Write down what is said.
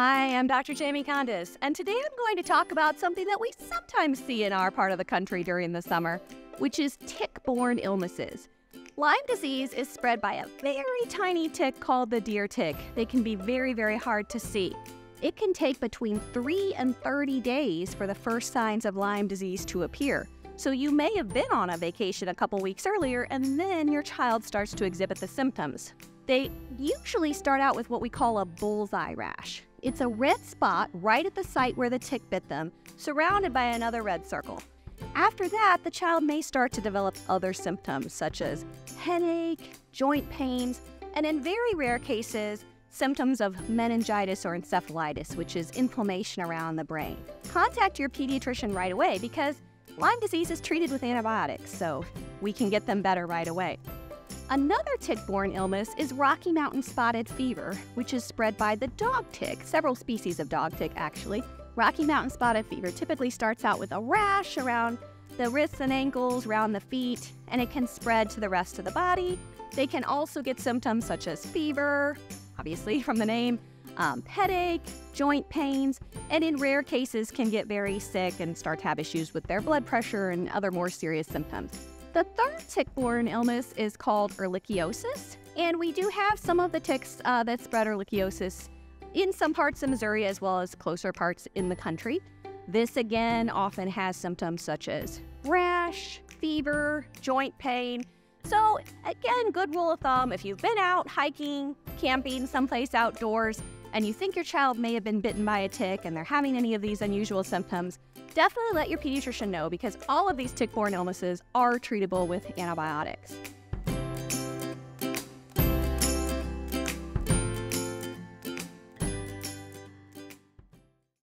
I am Dr. Jamie Kondis, and today I'm going to talk about something that we sometimes see in our part of the country during the summer, which is tick borne illnesses. Lyme disease is spread by a very tiny tick called the deer tick. They can be very, very hard to see. It can take between 3 and 30 days for the first signs of Lyme disease to appear. So you may have been on a vacation a couple weeks earlier and then your child starts to exhibit the symptoms. They usually start out with what we call a bullseye rash. It's a red spot right at the site where the tick bit them, surrounded by another red circle. After that, the child may start to develop other symptoms such as headache, joint pains, and in very rare cases, symptoms of meningitis or encephalitis, which is inflammation around the brain. Contact your pediatrician right away because Lyme disease is treated with antibiotics, so we can get them better right away. Another tick-borne illness is Rocky Mountain spotted fever, which is spread by the dog tick, several species of dog tick actually. Rocky Mountain spotted fever typically starts out with a rash around the wrists and ankles, around the feet, and it can spread to the rest of the body. They can also get symptoms such as fever, obviously from the name, um, headache, joint pains, and in rare cases can get very sick and start to have issues with their blood pressure and other more serious symptoms. The third tick-borne illness is called ehrlichiosis, and we do have some of the ticks uh, that spread ehrlichiosis in some parts of Missouri as well as closer parts in the country. This again often has symptoms such as rash, fever, joint pain. So again, good rule of thumb, if you've been out hiking, camping, someplace outdoors, and you think your child may have been bitten by a tick and they're having any of these unusual symptoms, definitely let your pediatrician know because all of these tick-borne illnesses are treatable with antibiotics.